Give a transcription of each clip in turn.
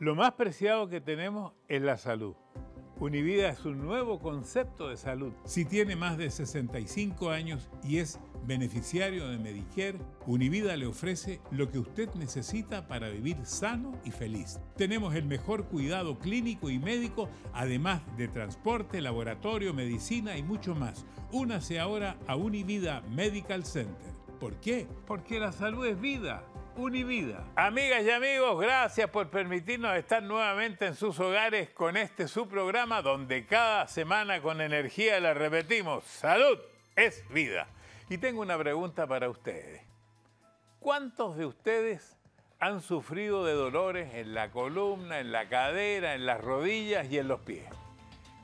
Lo más preciado que tenemos es la salud. Univida es un nuevo concepto de salud. Si tiene más de 65 años y es beneficiario de Medicare, Univida le ofrece lo que usted necesita para vivir sano y feliz. Tenemos el mejor cuidado clínico y médico, además de transporte, laboratorio, medicina y mucho más. Únase ahora a Univida Medical Center. ¿Por qué? Porque la salud es vida. Univida. Amigas y amigos, gracias por permitirnos estar nuevamente en sus hogares con este su programa donde cada semana con energía le repetimos, salud es vida. Y tengo una pregunta para ustedes. ¿Cuántos de ustedes han sufrido de dolores en la columna, en la cadera, en las rodillas y en los pies?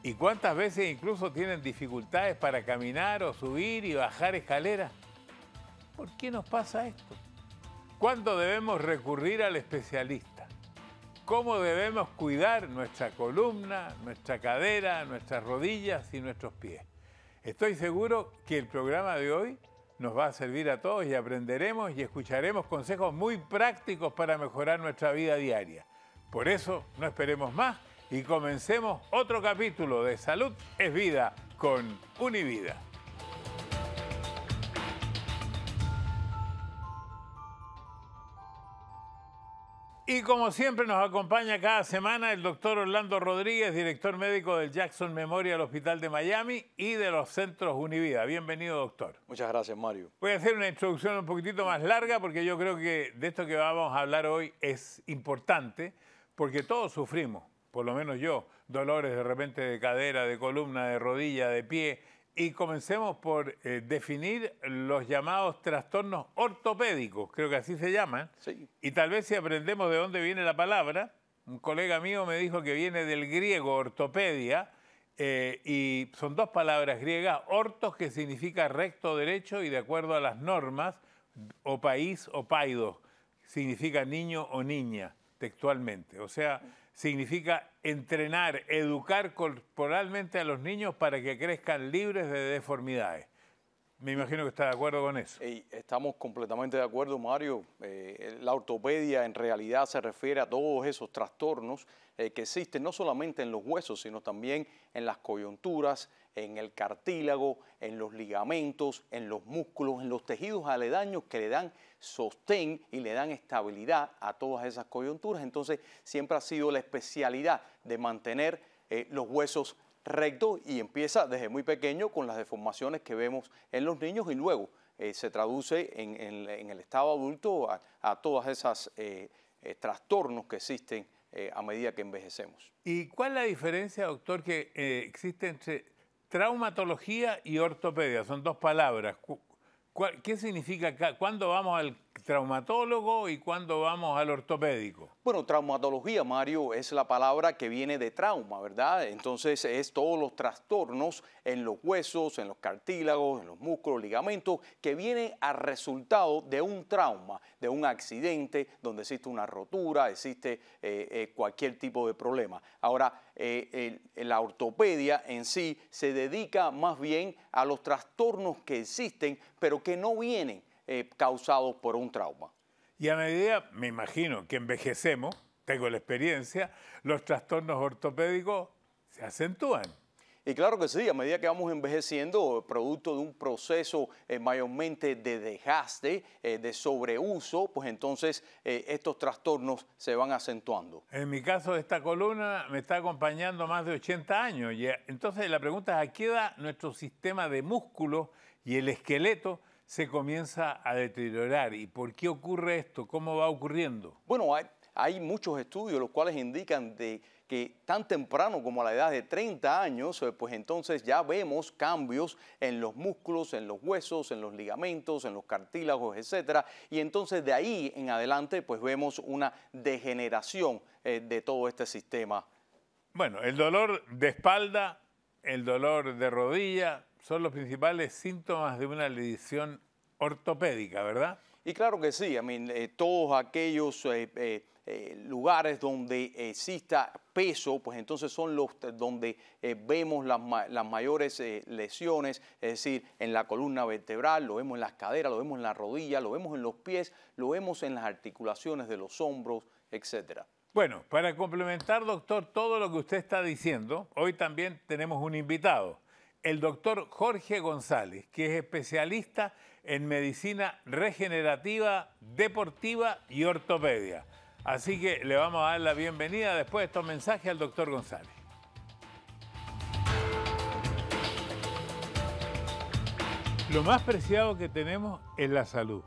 ¿Y cuántas veces incluso tienen dificultades para caminar o subir y bajar escaleras? ¿Por qué nos pasa esto? ¿Cuándo debemos recurrir al especialista? ¿Cómo debemos cuidar nuestra columna, nuestra cadera, nuestras rodillas y nuestros pies? Estoy seguro que el programa de hoy nos va a servir a todos y aprenderemos y escucharemos consejos muy prácticos para mejorar nuestra vida diaria. Por eso, no esperemos más y comencemos otro capítulo de Salud es Vida con Univida. Y como siempre nos acompaña cada semana el doctor Orlando Rodríguez, director médico del Jackson Memorial Hospital de Miami y de los centros Univida. Bienvenido, doctor. Muchas gracias, Mario. Voy a hacer una introducción un poquitito más larga porque yo creo que de esto que vamos a hablar hoy es importante porque todos sufrimos, por lo menos yo, dolores de repente de cadera, de columna, de rodilla, de pie y comencemos por eh, definir los llamados trastornos ortopédicos, creo que así se llaman. Sí. Y tal vez si aprendemos de dónde viene la palabra, un colega mío me dijo que viene del griego ortopedia, eh, y son dos palabras griegas, ortos que significa recto, derecho, y de acuerdo a las normas, o país o paido, significa niño o niña, textualmente. O sea, significa entrenar, educar corporalmente a los niños para que crezcan libres de deformidades. Me imagino que está de acuerdo con eso. estamos completamente de acuerdo, Mario. Eh, la ortopedia en realidad se refiere a todos esos trastornos eh, que existen no solamente en los huesos, sino también en las coyunturas, en el cartílago, en los ligamentos, en los músculos, en los tejidos aledaños que le dan sostén y le dan estabilidad a todas esas coyunturas. Entonces siempre ha sido la especialidad de mantener eh, los huesos rectos y empieza desde muy pequeño con las deformaciones que vemos en los niños y luego eh, se traduce en, el estado adulto a, todas esas eh, trastornos que existen a medida que envejecemos. ¿Y cuál es la diferencia, doctor, que existe entre traumatología y ortopedia? Son dos palabras. ¿Qué significa? ¿Cuándo vamos al traumatólogo y cuándo vamos al ortopédico? Bueno, traumatología, Mario, es la palabra que viene de trauma, ¿verdad? Entonces es todos los trastornos en los huesos, en los cartílagos, en los músculos, ligamentos, que vienen a resultado de un trauma, de un accidente, donde existe una rotura, existe eh, eh, cualquier tipo de problema. Ahora, eh, la ortopedia en sí se dedica más bien a los trastornos que existen, pero que no vienen causados por un trauma. Y a medida, me imagino, que envejecemos, tengo la experiencia, los trastornos ortopédicos se acentúan. Y claro que sí, a medida que vamos envejeciendo, producto de un proceso eh, mayormente de desgaste, eh, de sobreuso, pues entonces eh, estos trastornos se van acentuando. En mi caso, esta columna me está acompañando más de 80 años. Y entonces la pregunta es, ¿a qué edad nuestro sistema de músculos y el esqueleto se comienza a deteriorar. ¿Y por qué ocurre esto? ¿Cómo va ocurriendo? Bueno, hay, muchos estudios los cuales indican de que tan temprano como a la edad de 30 años, eh, pues entonces ya vemos cambios en los músculos, en los huesos, en los ligamentos, en los cartílagos, etcétera, y entonces de ahí en adelante pues vemos una degeneración eh, de todo este sistema. Bueno, el dolor de espalda, el dolor de rodilla, son los principales síntomas de una lesión ortopédica, ¿verdad? Y claro que sí, eh, todos aquellos eh, eh, lugares donde exista peso, pues entonces son los donde vemos las, las mayores lesiones, es decir, en la columna vertebral, lo vemos en las caderas, lo vemos en la rodilla, lo vemos en los pies, lo vemos en las articulaciones de los hombros, etcétera. Bueno, para complementar, doctor, todo lo que usted está diciendo, hoy también tenemos un invitado, el doctor Jorge González, que es especialista en medicina regenerativa, deportiva y ortopedia. Así que le vamos a dar la bienvenida después de estos mensajes al doctor González. Lo más preciado que tenemos es la salud.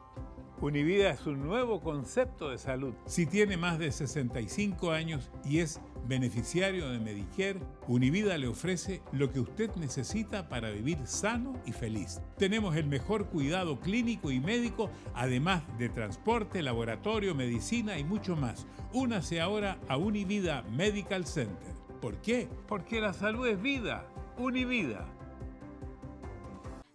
Univida es un nuevo concepto de salud. Si tiene más de 65 años y es beneficiario de Medicare, Univida le ofrece lo que usted necesita para vivir sano y feliz. Tenemos el mejor cuidado clínico y médico, además de transporte, laboratorio, medicina y mucho más. Únase ahora a Univida Medical Center. ¿Por qué? Porque la salud es vida. Univida.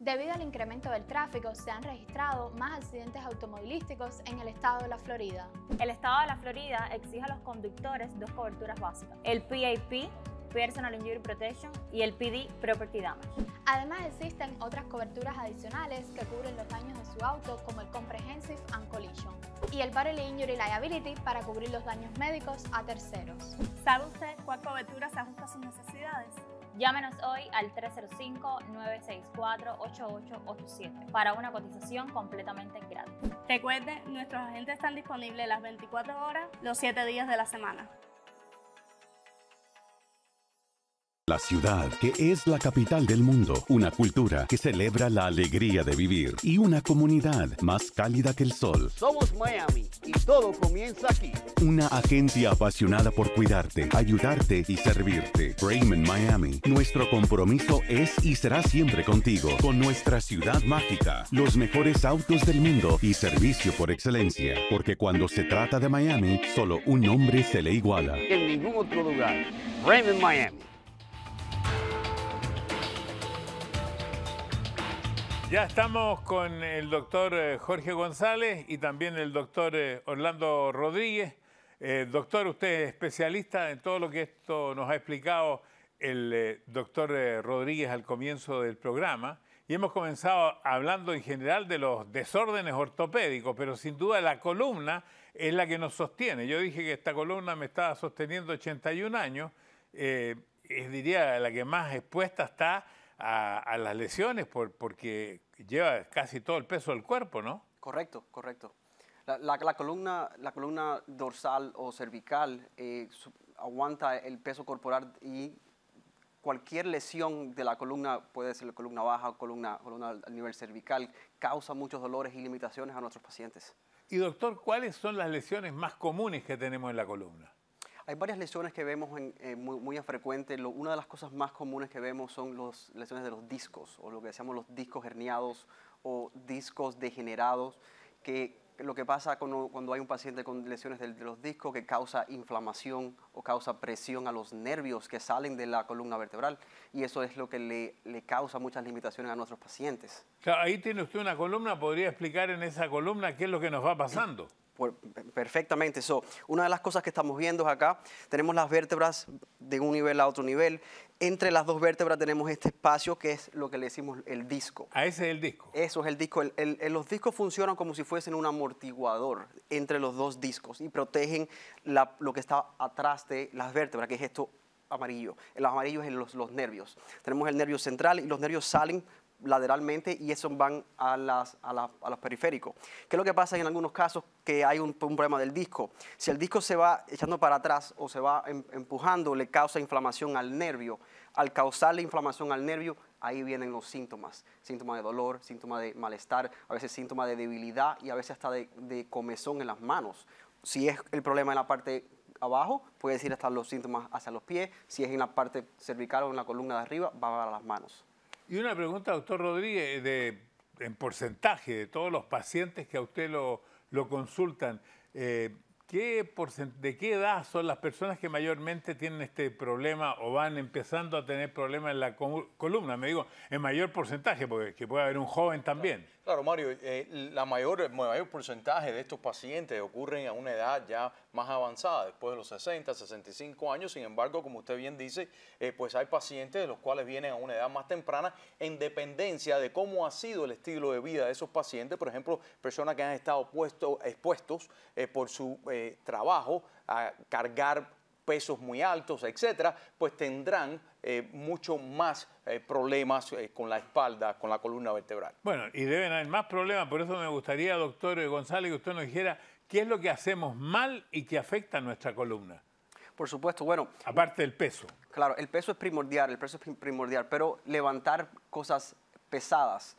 Debido al incremento del tráfico, se han registrado más accidentes automovilísticos en el estado de la Florida. El estado de la Florida exige a los conductores dos coberturas básicas, el PAP, Personal Injury Protection, y el PD, Property Damage. Además existen otras coberturas adicionales que cubren los daños de su auto, como el Comprehensive and Collision, y el Bodily Injury Liability para cubrir los daños médicos a terceros. ¿Sabe usted cuál cobertura se ajusta a sus necesidades? Llámenos hoy al 305-964-8887 para una cotización completamente gratis. Recuerde, nuestros agentes están disponibles las 24 horas, los 7 días de la semana. La ciudad, que es la capital del mundo, una cultura que celebra la alegría de vivir y una comunidad más cálida que el sol. Somos Miami y todo comienza aquí. Una agencia apasionada por cuidarte, ayudarte y servirte. Raymond Miami. Nuestro compromiso es y será siempre contigo, con nuestra ciudad mágica, los mejores autos del mundo y servicio por excelencia. Porque cuando se trata de Miami, solo un nombre se le iguala. En ningún otro lugar. Raymond Miami. Ya estamos con el doctor eh, Jorge González y también el doctor eh, Orlando Rodríguez. Eh, doctor, usted es especialista en todo lo que esto nos ha explicado el doctor Rodríguez al comienzo del programa. Y hemos comenzado hablando en general de los desórdenes ortopédicos, pero sin duda la columna es la que nos sostiene. Yo dije que esta columna me estaba sosteniendo 81 años, es diría la que más expuesta está a, las lesiones por, porque lleva casi todo el peso del cuerpo, ¿no? Correcto, correcto. La, columna, la columna dorsal o cervical eh, aguanta el peso corporal y cualquier lesión de la columna, puede ser la columna baja o columna, columna a nivel cervical, causa muchos dolores y limitaciones a nuestros pacientes. Y doctor, ¿cuáles son las lesiones más comunes que tenemos en la columna? Hay varias lesiones que vemos eh, muy, muy frecuente. una de las cosas más comunes que vemos son las lesiones de los discos, o lo que decíamos los discos herniados o discos degenerados, que lo que pasa cuando, cuando hay un paciente con lesiones de, los discos que causa inflamación o causa presión a los nervios que salen de la columna vertebral y eso es lo que le, le causa muchas limitaciones a nuestros pacientes. Ahí tiene usted una columna, ¿podría explicar en esa columna qué es lo que nos va pasando? Perfectamente. So, una de las cosas que estamos viendo acá, tenemos las vértebras de un nivel a otro nivel. Entre las dos vértebras tenemos este espacio que es lo que le decimos el disco. ¿A ese es el disco? Eso es el disco. los discos funcionan como si fuesen un amortiguador entre los dos discos y protegen lo que está atrás de las vértebras, que es esto amarillo. El amarillo es los, los nervios. Tenemos el nervio central y los nervios salen lateralmente y esos van a, las, a, los periféricos. ¿Qué es lo que pasa en algunos casos? Que hay un, problema del disco. Si el disco se va echando para atrás o se va em, empujando, le causa inflamación al nervio. Al causarle inflamación al nervio, ahí vienen los síntomas. Síntomas de dolor, síntomas de malestar, a veces síntomas de debilidad y a veces hasta de, de comezón en las manos. Si es el problema en la parte abajo, puede decir hasta los síntomas hacia los pies. Si es en la parte cervical o en la columna de arriba, va a las manos. Y una pregunta, doctor Rodríguez, de, en porcentaje de todos los pacientes que a usted lo, consultan, eh, ¿de qué edad son las personas que mayormente tienen este problema o van empezando a tener problemas en la columna? Me digo, en mayor porcentaje, porque puede haber un joven también. Claro, Mario, eh, la mayor, el mayor porcentaje de estos pacientes ocurren a una edad ya más avanzada, después de los 60, 65 años. Sin embargo, como usted bien dice, eh, pues hay pacientes de los cuales vienen a una edad más temprana en dependencia de cómo ha sido el estilo de vida de esos pacientes. Por ejemplo, personas que han estado puesto, expuestos eh, por su trabajo a cargar pesos muy altos, etcétera, pues tendrán eh, mucho más eh, problemas eh, con la espalda, con la columna vertebral. Bueno, y deben haber más problemas, por eso me gustaría, doctor González, que usted nos dijera qué es lo que hacemos mal y que afecta a nuestra columna. Por supuesto, bueno. Aparte del peso. Claro, el peso es primordial, el peso es primordial, pero levantar cosas pesadas,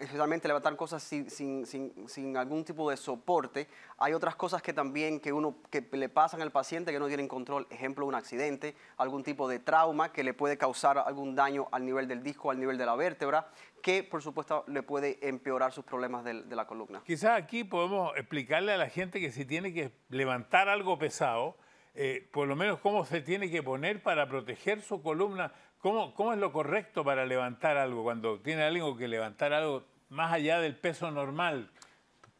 especialmente levantar cosas sin, algún tipo de soporte. Hay otras cosas que también que uno que le pasan al paciente que no tienen control, ejemplo un accidente, algún tipo de trauma que le puede causar algún daño al nivel del disco, al nivel de la vértebra, que por supuesto le puede empeorar sus problemas de, de la columna. Quizás aquí podemos explicarle a la gente que si tiene que levantar algo pesado, eh, por lo menos cómo se tiene que poner para proteger su columna ¿Cómo, ¿Cómo es lo correcto para levantar algo? Cuando tiene alguien que levantar algo más allá del peso normal,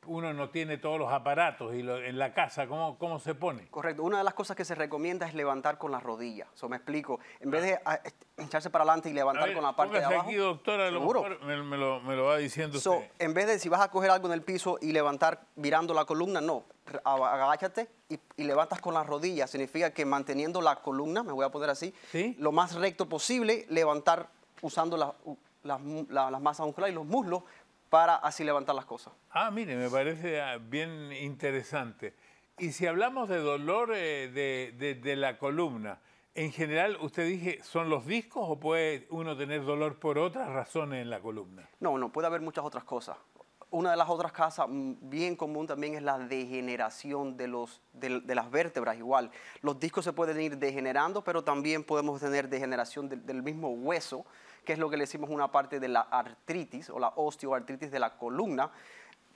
uno no tiene todos los aparatos y en la casa, ¿cómo, ¿cómo se pone? Correcto. Una de las cosas que se recomienda es levantar con las rodillas. Eso me explico. En vez de ah, echarse para adelante y levantar con la parte de abajo. aquí, doctora, lo me, me, lo, me, lo, va diciendo so, En vez de si vas a coger algo en el piso y levantar mirando la columna, no agáchate y, levantas con las rodillas. Significa que manteniendo la columna, me voy a poner así, lo más recto posible, levantar usando las masas musculares y los muslos para así levantar las cosas. Ah, mire, me parece ah, bien interesante. Y si hablamos de dolor eh, de, de la columna, en general, usted dije, ¿son los discos o puede uno tener dolor por otras razones en la columna? No, no, puede haber muchas otras cosas una de las otras causas mm, bien común también es la degeneración de, los, de, las vértebras igual. Los discos se pueden ir degenerando, pero también podemos tener degeneración del mismo hueso, que es lo que le decimos una parte de la artritis o la osteoartritis de la columna.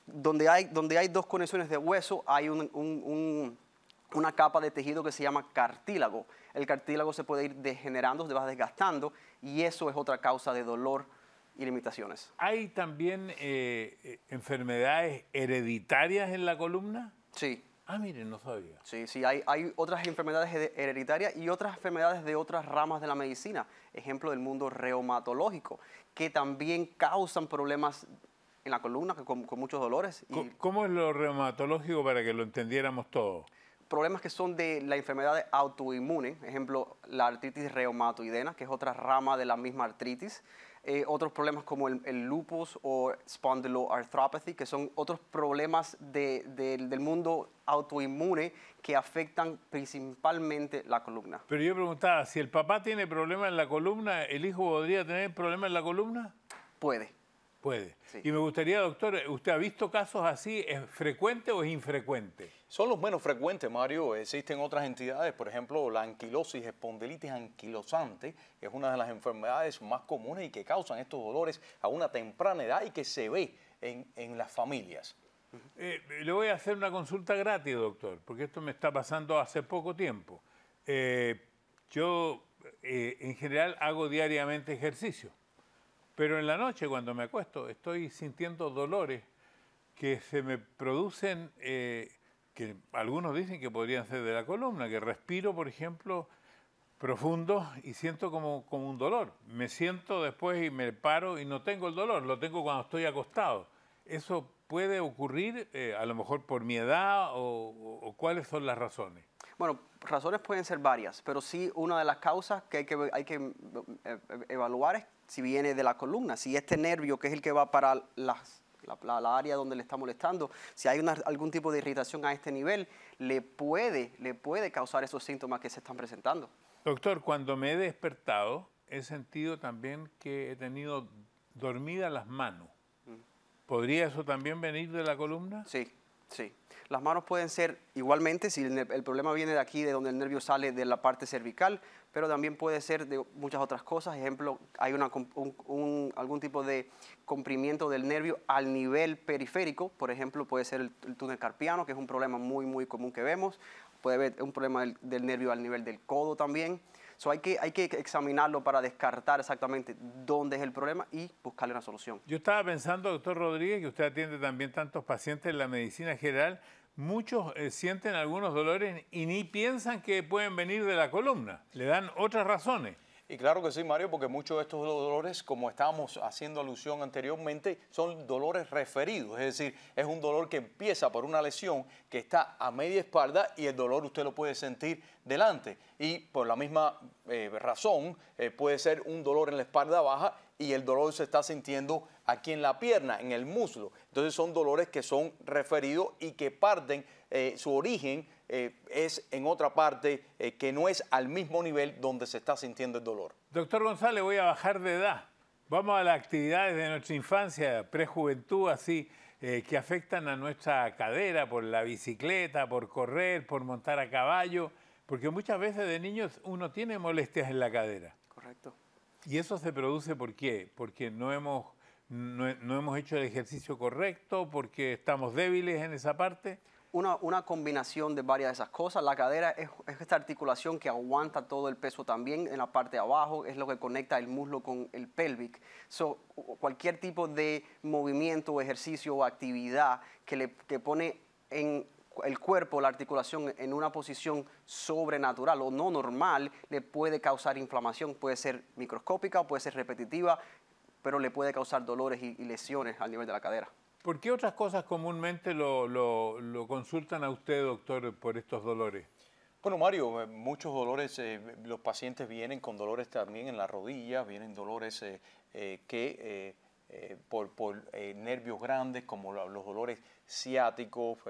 Donde hay, donde hay dos conexiones de hueso, hay una capa de tejido que se llama cartílago. El cartílago se puede ir degenerando, se va desgastando, y eso es otra causa de dolor y limitaciones. ¿Hay también eh, eh, enfermedades hereditarias en la columna? Sí. Ah, miren, no sabía. Sí, sí, hay, hay otras enfermedades hereditarias y otras enfermedades de otras ramas de la medicina, ejemplo del mundo reumatológico, que también causan problemas en la columna con, con muchos dolores. ¿Cómo es lo reumatológico para que lo entendiéramos todo? Problemas que son de la enfermedad autoinmune, ejemplo, la artritis reumatoidena, que es otra rama de la misma artritis. Eh, otros problemas como el, lupus o spondyloarthropathy, que son otros problemas del mundo autoinmune que afectan principalmente la columna. Pero yo preguntaba, si el papá tiene problemas en la columna, ¿el hijo podría tener problemas en la columna? Puede. Puede. Y me gustaría, doctor, ¿usted ha visto casos así? ¿Es frecuente o es infrecuente? Son los menos frecuentes, Mario. Existen otras entidades, por ejemplo, la anquilosis espondilitis anquilosante, que es una de las enfermedades más comunes y que causan estos dolores a una temprana edad y que se ve en, las familias. Eh, le voy a hacer una consulta gratis, doctor, porque esto me está pasando hace poco tiempo. Eh, yo, eh, en general, hago diariamente ejercicio pero en la noche, cuando me acuesto, estoy sintiendo dolores que se me producen, eh, que algunos dicen que podrían ser de la columna, que respiro, por ejemplo, profundo y siento como, como un dolor. Me siento después y me paro y no tengo el dolor, lo tengo cuando estoy acostado. ¿Eso puede ocurrir eh, a lo mejor por mi edad o, cuáles son las razones? Bueno, razones pueden ser varias, pero sí una de las causas que hay que, hay que eh, evaluar es si viene de la columna, si este nervio que es el que va para las, la, área donde le está molestando, si hay algún tipo de irritación a este nivel, le puede, le puede causar esos síntomas que se están presentando. Doctor, cuando me he despertado, he sentido también que he tenido dormidas las manos. Mm. ¿Podría eso también venir de la columna? Sí, sí. Las manos pueden ser igualmente, si el, problema viene de aquí, de donde el nervio sale de la parte cervical, pero también puede ser de muchas otras cosas. Ejemplo, hay una, algún tipo de comprimiento del nervio al nivel periférico, por ejemplo, puede ser el, túnel carpiano, que es un problema muy, muy común que vemos. Puede haber un problema del, nervio al nivel del codo también. So hay, que, hay que examinarlo para descartar exactamente dónde es el problema y buscarle una solución. Yo estaba pensando, doctor Rodríguez, que usted atiende también tantos pacientes en la medicina general, muchos eh, sienten algunos dolores y ni piensan que pueden venir de la columna, le dan otras razones. Y claro que sí, Mario, porque muchos de estos dolores, como estábamos haciendo alusión anteriormente, son dolores referidos. Es decir, es un dolor que empieza por una lesión que está a media espalda y el dolor usted lo puede sentir delante. Y por la misma eh, razón eh, puede ser un dolor en la espalda baja y el dolor se está sintiendo aquí en la pierna, en el muslo. Entonces son dolores que son referidos y que parten eh, su origen eh, es en otra parte eh, que no es al mismo nivel donde se está sintiendo el dolor. Doctor González, voy a bajar de edad. Vamos a las actividades de nuestra infancia, prejuventud, así, que afectan a nuestra cadera por la bicicleta, por correr, por montar a caballo, porque muchas veces de niños uno tiene molestias en la cadera. Correcto. ¿Y eso se produce por qué? Porque no hemos, no, hemos hecho el ejercicio correcto, porque estamos débiles en esa parte una, una, combinación de varias de esas cosas. La cadera es, esta articulación que aguanta todo el peso también en la parte de abajo, es lo que conecta el muslo con el pelvic. So, cualquier tipo de movimiento, ejercicio o actividad que, le, que pone en el cuerpo, la articulación en una posición sobrenatural o no normal, le puede causar inflamación, puede ser microscópica o puede ser repetitiva, pero le puede causar dolores y lesiones al nivel de la cadera. ¿Por qué otras cosas comúnmente lo, consultan a usted, doctor, por estos dolores? Bueno, Mario, eh, muchos dolores, eh, los pacientes vienen con dolores también en la rodilla, vienen dolores eh, que por, por nervios grandes, como los dolores ciáticos,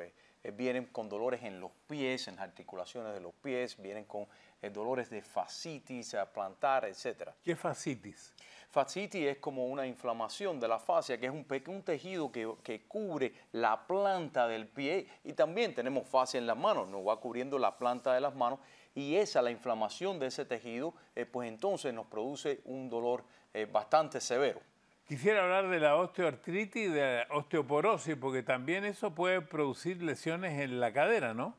vienen con dolores en los pies, en las articulaciones de los pies, vienen con dolores de fascitis plantar, etc. ¿Qué fascitis? Fascitis es como una inflamación de la fascia, que es un, tejido que, cubre la planta del pie y también tenemos fascia en las manos, nos va cubriendo la planta de las manos y esa, la inflamación de ese tejido, eh, pues entonces nos produce un dolor eh, bastante severo. Quisiera hablar de la osteoartritis y de la osteoporosis, porque también eso puede producir lesiones en la cadera, ¿no?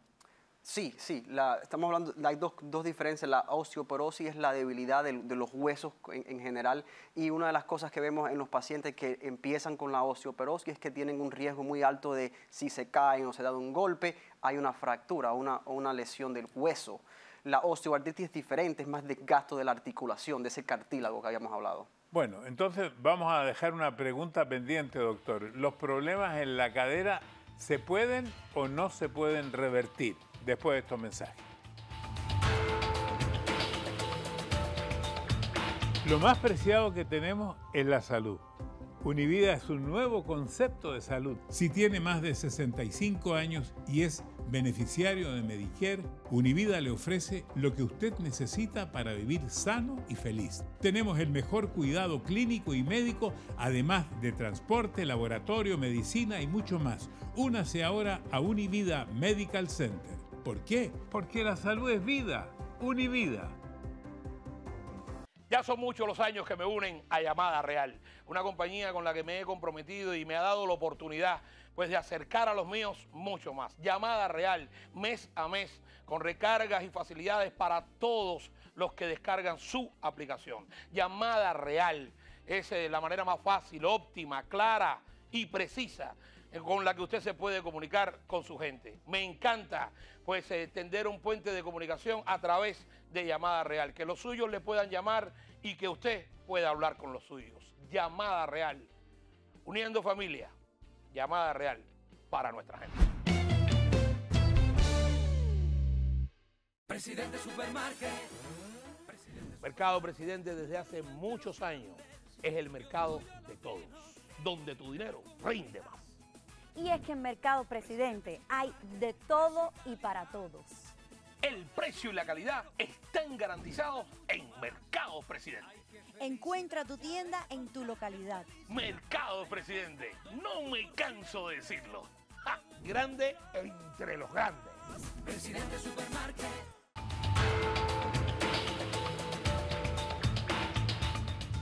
Sí, sí, estamos hablando, hay dos, diferencias, la osteoporosis es la debilidad de, los huesos en, general y una de las cosas que vemos en los pacientes que empiezan con la osteoporosis es que tienen un riesgo muy alto de si se caen o se da un golpe, hay una fractura o una, una lesión del hueso. La osteoartritis es diferente, es más desgasto de la articulación, de ese cartílago que habíamos hablado. Bueno, entonces vamos a dejar una pregunta pendiente, doctor. ¿Los problemas en la cadera se pueden o no se pueden revertir? Después de estos mensajes. Lo más preciado que tenemos es la salud. Univida es un nuevo concepto de salud. Si tiene más de 65 años y es beneficiario de Medicare, Univida le ofrece lo que usted necesita para vivir sano y feliz. Tenemos el mejor cuidado clínico y médico, además de transporte, laboratorio, medicina y mucho más. Únase ahora a Univida Medical Center. ¿Por qué? Porque la salud es vida, univida. Ya son muchos los años que me unen a Llamada Real, una compañía con la que me he comprometido y me ha dado la oportunidad pues de acercar a los míos mucho más. Llamada Real, mes a mes, con recargas y facilidades para todos los que descargan su aplicación. Llamada Real es eh, la manera más fácil, óptima, clara y precisa con la que usted se puede comunicar con su gente. Me encanta pues eh, tender un puente de comunicación a través de llamada real, que los suyos le puedan llamar y que usted pueda hablar con los suyos. Llamada real, uniendo familia, llamada real para nuestra gente. Presidente Supermarket. Mercado Presidente desde hace muchos años es el mercado de todos, donde tu dinero rinde más. Y es que en Mercado Presidente hay de todo y para todos. El precio y la calidad están garantizados en Mercado Presidente. Encuentra tu tienda en tu localidad. Mercado Presidente, no me canso de decirlo. Grande entre los grandes. Presidente Supermarket.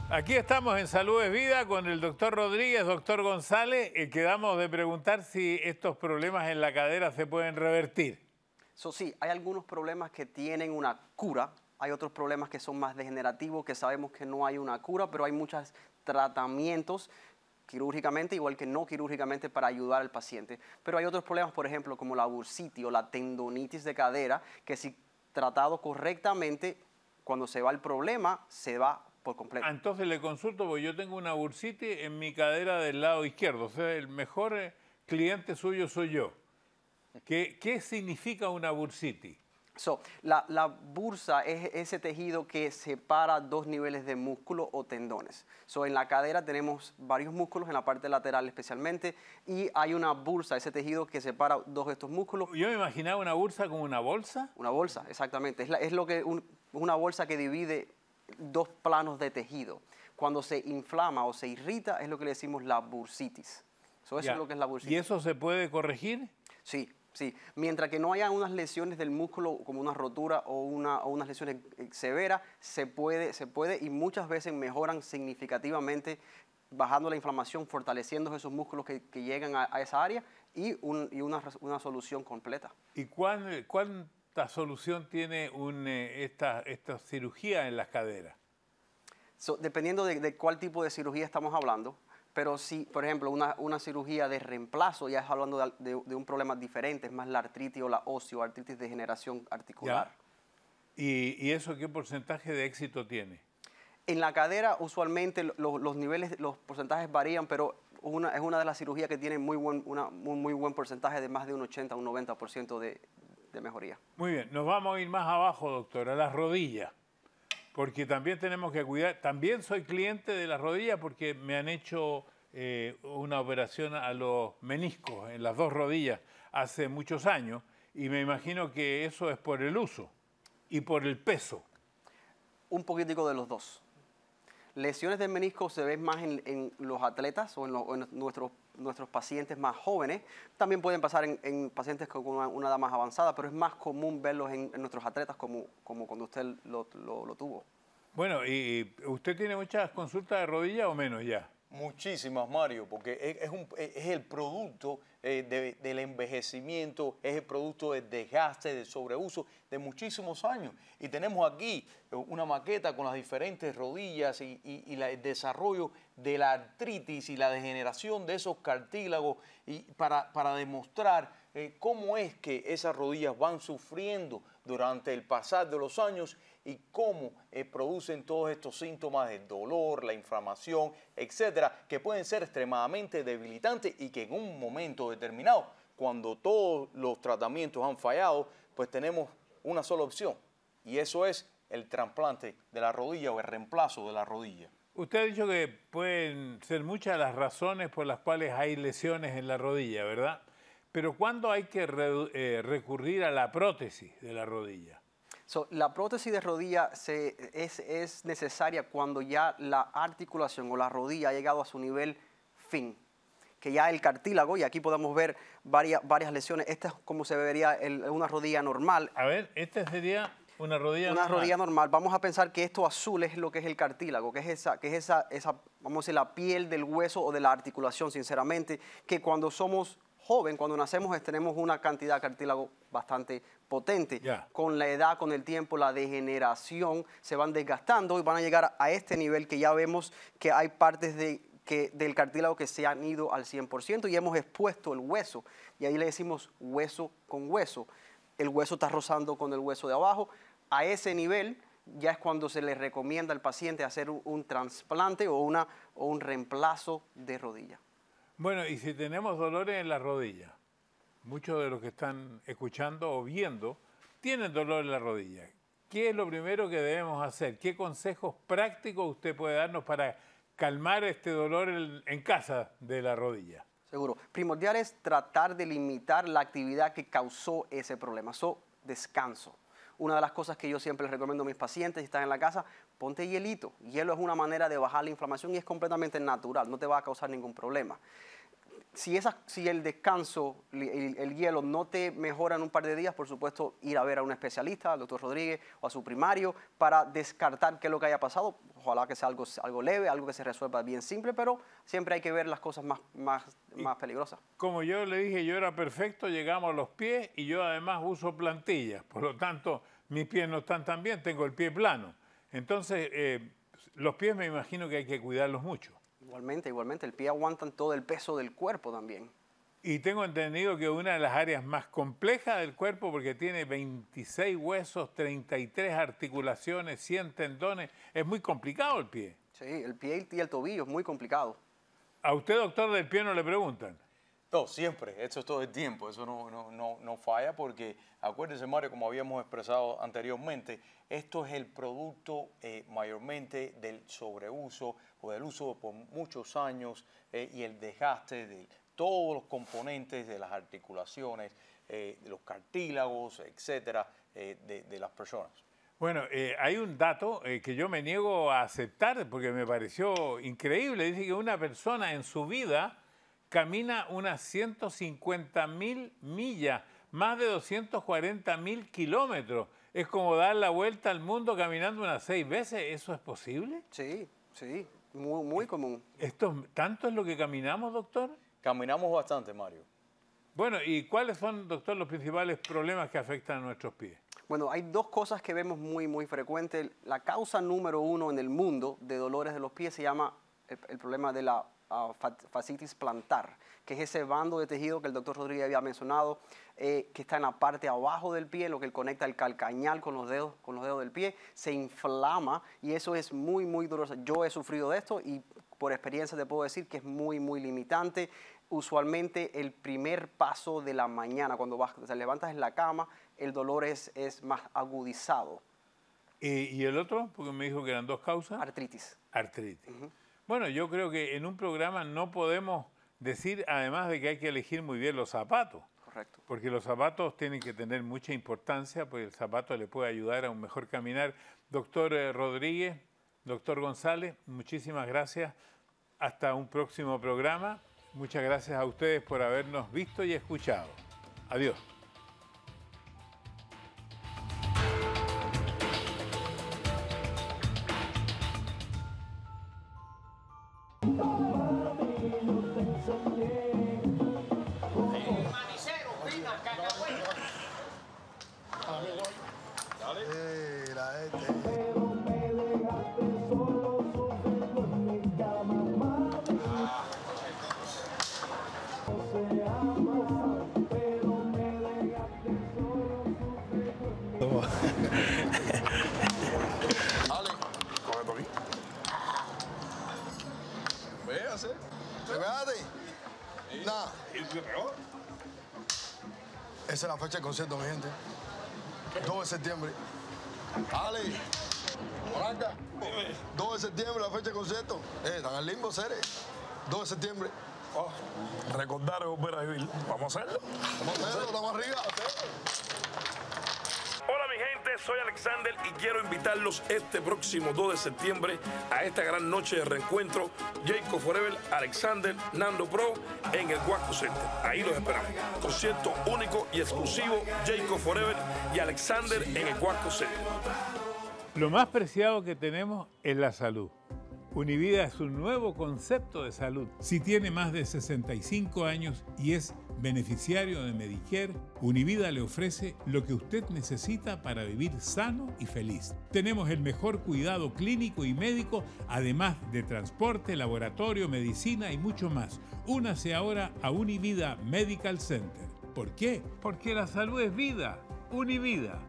Aquí estamos en Salud es Vida con el doctor Rodríguez, doctor González, y quedamos de preguntar si estos problemas en la cadera se pueden revertir. Eso sí, hay algunos problemas que tienen una cura, hay otros problemas que son más degenerativos, que sabemos que no hay una cura, pero hay muchos tratamientos quirúrgicamente, igual que no quirúrgicamente para ayudar al paciente. Pero hay otros problemas, por ejemplo, como la bursitis o la tendonitis de cadera, que si tratado correctamente, cuando se va el problema, se va por completo. Ah, Entonces le consulto, porque yo tengo una bursitis en mi cadera del lado izquierdo. O sea, el mejor eh, cliente suyo soy yo. ¿Qué, qué significa una bursitis? So, la, la bursa es ese tejido que separa dos niveles de músculo o tendones. So, en la cadera tenemos varios músculos, en la parte lateral especialmente, y hay una bursa, ese tejido que separa dos de estos músculos. Yo me imaginaba una bursa como una bolsa. Una bolsa, exactamente. Es, la- es lo que un- una bolsa que divide dos planos de tejido. Cuando se inflama o se irrita es lo que le decimos la bursitis. So, eso es lo que es la bursitis. ¿Y eso se puede corregir? Sí, sí. Mientras que no haya unas lesiones del músculo como una rotura o, una, o unas lesiones eh, severas, se puede, se puede y muchas veces mejoran significativamente bajando la inflamación, fortaleciendo esos músculos que, que llegan a, a esa área y, un- y una, una solución completa. ¿Y cuán- cuánta solución tiene un, eh, esta, esta cirugía en las caderas? So, dependiendo de, de cuál tipo de cirugía estamos hablando, pero si, por ejemplo, una, una cirugía de reemplazo, ya es hablando de, de- de un problema diferente, es más la artritis o la osteoartritis de generación articular. ¿Y, y eso qué porcentaje de éxito tiene? En la cadera usualmente lo- lo- los niveles, los porcentajes varían, pero una, es una de las cirugías que tiene muy buen, una, un muy buen porcentaje de más de un 80 a un 90% de, de mejoría. Muy bien, nos vamos a ir más abajo, doctor, a las rodillas. Porque también tenemos que cuidar. También soy cliente de las rodillas porque me han hecho eh, una operación a los meniscos en las dos rodillas hace muchos años y me imagino que eso es por el uso y por el peso. Un poquitico de los dos. Lesiones del menisco se ven más en, en los atletas o en, lo- o en nuestros, nuestros pacientes más jóvenes. También pueden pasar en, en pacientes con una, edad más avanzada, pero es más común verlos en, nuestros atletas como, como cuando usted lo, lo- lo tuvo. Bueno, ¿y y usted tiene muchas consultas de rodilla o menos ya? Muchísimas, Mario, porque es, el producto eh, de- del envejecimiento, es el producto del desgaste, del sobreuso de muchísimos años. Y tenemos aquí eh, una maqueta con las diferentes rodillas y, el desarrollo de la artritis y la degeneración de esos cartílagos y para, para demostrar eh, cómo es que esas rodillas van sufriendo durante el pasar de los años y cómo eh, producen todos estos síntomas de dolor, la inflamación, etcétera, que pueden ser extremadamente debilitantes y que en un momento determinado, cuando todos los tratamientos han fallado, pues tenemos una sola opción y eso es el trasplante de la rodilla o el reemplazo de la rodilla. Usted ha dicho que pueden ser muchas las razones por las cuales hay lesiones en la rodilla, ¿verdad? Pero ¿cuándo hay que eh, recurrir a la prótesis de la rodilla? So, la prótesis de rodilla se- es, es necesaria cuando ya la articulación o la rodilla ha llegado a su nivel fin, que ya el cartílago, y aquí podemos ver varias, varias lesiones, esta es como se vería el- una rodilla normal. A ver, esta sería una rodilla Una normal. rodilla normal, vamos a pensar que esto azul es lo que es el cartílago, que es esa, que es esa, esa, vamos a decir, la piel del hueso o de la articulación, sinceramente, que cuando somos joven, cuando nacemos, tenemos una cantidad de cartílago bastante potente. Con la edad, con el tiempo, la degeneración se van desgastando y van a llegar a este nivel que ya vemos que hay partes de, que, del cartílago que se han ido al 100% y hemos expuesto el hueso. Y ahí le decimos hueso con hueso. El hueso está rozando con el hueso de abajo. A ese nivel ya es cuando se le recomienda al paciente hacer un, un trasplante o, una, o un reemplazo de rodilla. Bueno, y si tenemos dolores en la rodilla, muchos de los que están escuchando o viendo tienen dolor en la rodilla. ¿Qué es lo primero que debemos hacer? ¿Qué consejos prácticos usted puede darnos para calmar este dolor en, casa de la rodilla? Seguro. Primordial es tratar de limitar la actividad que causó ese problema. So, descanso. Una de las cosas que yo siempre les recomiendo a mis pacientes si están en la casa, ponte hielito. Hielo es una manera de bajar la inflamación y es completamente natural, no te va a causar ningún problema. Si, esa, si el descanso, el, el hielo no te mejora en un par de días, por supuesto, ir a ver a un especialista, al doctor Rodríguez o a su primario, para descartar qué es lo que haya pasado. Ojalá que sea algo, algo leve, algo que se resuelva bien simple, pero siempre hay que ver las cosas más, más, más peligrosas. Como yo le dije, yo era perfecto, llegamos a los pies y yo además uso plantillas. Por lo tanto, mis pies no están tan bien, tengo el pie plano. Entonces, eh, los pies me imagino que hay que cuidarlos mucho. Igualmente, igualmente, el pie aguantan todo el peso del cuerpo también. Y tengo entendido que una de las áreas más complejas del cuerpo, porque tiene 26 huesos, 33 articulaciones, 100 tendones, es muy complicado el pie. Sí, el pie y el tobillo es muy complicado. ¿A usted, doctor del pie, no le preguntan? No, siempre, eso es todo el tiempo, eso no, no, no, no falla porque, acuérdese Mario, como habíamos expresado anteriormente, esto es el producto eh, mayormente del sobreuso o del uso por muchos años eh, y el desgaste de todos los componentes de las articulaciones, eh, de los cartílagos, etcétera, de, las personas. Bueno, hay un dato que yo me niego a aceptar porque me pareció increíble. Dice que una persona en su vida camina unas 150 mil millas, más de 240 mil kilómetros. Es como dar la vuelta al mundo caminando unas seis veces. ¿Eso es posible? Sí, sí, muy, muy común. ¿Esto, ¿Tanto es lo que caminamos, doctor? Caminamos bastante, Mario. Bueno, ¿y cuáles son, doctor, los principales problemas que afectan a nuestros pies? Bueno, hay dos cosas que vemos muy, muy frecuentes. La causa número uno en el mundo de dolores de los pies se llama el problema de la fascitis plantar, que es ese bando de tejido que el doctor Rodríguez había mencionado, eh, que está en la parte abajo del pie, lo que conecta el calcañal con los dedos, con los dedos del pie, se inflama y eso es muy, muy doloroso. Yo he sufrido de esto y por experiencia te puedo decir que es muy, muy limitante. Usualmente el primer paso de la mañana, cuando vas, te levantas en la cama, el dolor es, es más agudizado. ¿Y, el otro? Porque me dijo que eran dos causas. Artritis. Artritis. Bueno, yo creo que en un programa no podemos decir, además de que hay que elegir muy bien los zapatos. Correcto. Porque los zapatos tienen que tener mucha importancia, porque el zapato le puede ayudar a un mejor caminar. Doctor eh, Rodríguez, doctor González, muchísimas gracias. Hasta un próximo programa. Muchas gracias a ustedes por habernos visto y escuchado. Adiós. Let's go! La fecha de concierto, mi gente. 2 de septiembre. Ale, Blanca. 2 de septiembre, la fecha de concierto. Eh, están al limbo, Ceres. 2 de septiembre. Oh, recordar es volver a vivir. Vamos a hacerlo. Vamos a hacerlo, estamos arriba soy Alexander y quiero invitarlos este próximo 2 de septiembre a esta gran noche de reencuentro Jacob Forever, Alexander, Nando Pro en el Guasco Center. Ahí los esperamos. Concierto único y exclusivo Jacob Forever y Alexander en el Guasco Center. Lo más preciado que tenemos es la salud. Univida es un nuevo concepto de salud. Si tiene más de 65 años y es beneficiario de Medicare, Univida le ofrece lo que usted necesita para vivir sano y feliz. Tenemos el mejor cuidado clínico y médico, además de transporte, laboratorio, medicina y mucho más. Únase ahora a Univida Medical Center. ¿Por qué? Porque la salud es vida. Univida